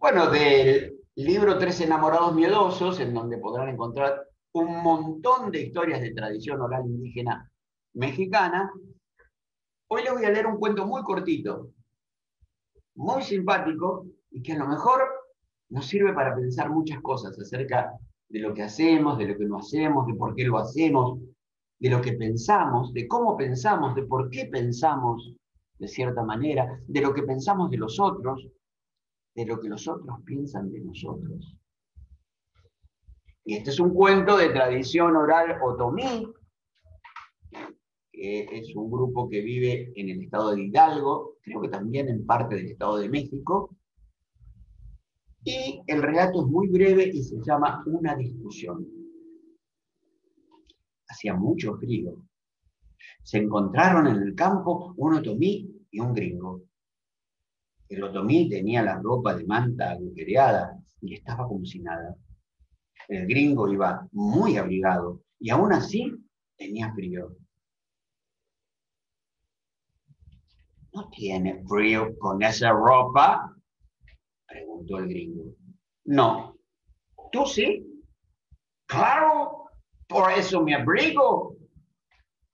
Bueno, del libro Tres enamorados miedosos, en donde podrán encontrar un montón de historias de tradición oral indígena mexicana, hoy les voy a leer un cuento muy cortito, muy simpático, y que a lo mejor nos sirve para pensar muchas cosas acerca de lo que hacemos, de lo que no hacemos, de por qué lo hacemos, de lo que pensamos, de cómo pensamos, de por qué pensamos de cierta manera, de lo que pensamos de los otros, de lo que los otros piensan de nosotros. Y este es un cuento de tradición oral otomí, que es un grupo que vive en el estado de Hidalgo, creo que también en parte del estado de México. Y el relato es muy breve y se llama Una discusión. Hacía mucho frío. Se encontraron en el campo un otomí y un gringo. El otomí tenía la ropa de manta agujereada y estaba como si nada. El gringo iba muy abrigado y aún así tenía frío. ¿No tiene frío con esa ropa? Preguntó el gringo. No. ¿Tú sí? Claro, por eso me abrigo.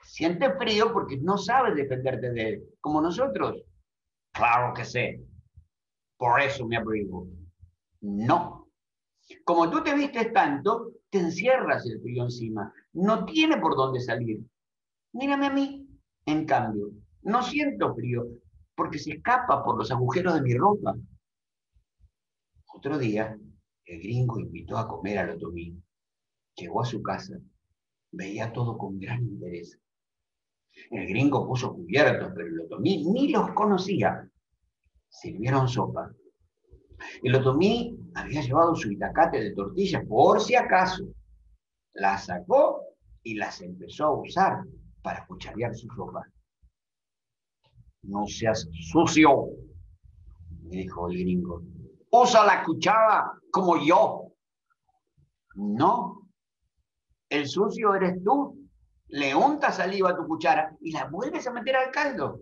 Siente frío porque no sabes defenderte de él, como nosotros. Claro que sé. Por eso me abrigo. No. Como tú te vistes tanto, te encierras el frío encima. No tiene por dónde salir. Mírame a mí. En cambio, no siento frío porque se escapa por los agujeros de mi ropa. Otro día, el gringo invitó a comer al otomí. Llegó a su casa. Veía todo con gran interés. El gringo puso cubiertos, pero el otomí ni los conocía. Sirvieron sopa. El otomí había llevado su itacate de tortillas por si acaso. La sacó y las empezó a usar para cucharear su sopa. No seas sucio, dijo el gringo. Usa la cuchara como yo. No, el sucio eres tú, le untas saliva a tu cuchara y la vuelves a meter al caldo.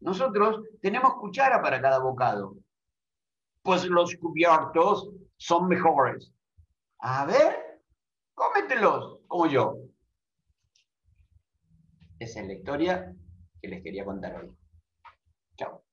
Nosotros tenemos cuchara para cada bocado. Pues los cubiertos son mejores. A ver, cómetelos como yo. Esa es la historia que les quería contar hoy. Chao.